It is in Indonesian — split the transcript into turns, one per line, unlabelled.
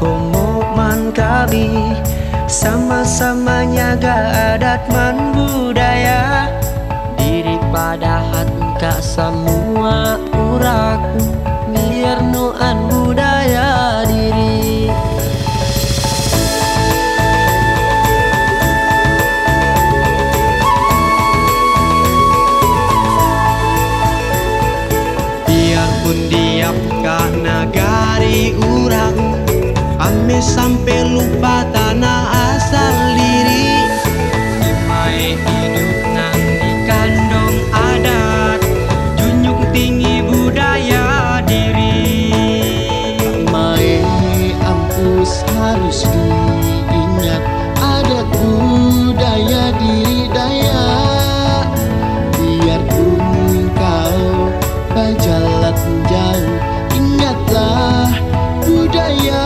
komo man
kami
Sama-sama nyaga adat man
budaya.
Daripada
hangka semua
sampai lupa tanah asal diri. Mai hidup nang di kandong adat Junjung tinggi budaya diri.
Mai ampus harus diingat Adat budaya diri daya. Biarpun kau berjalan jauh Ingatlah budaya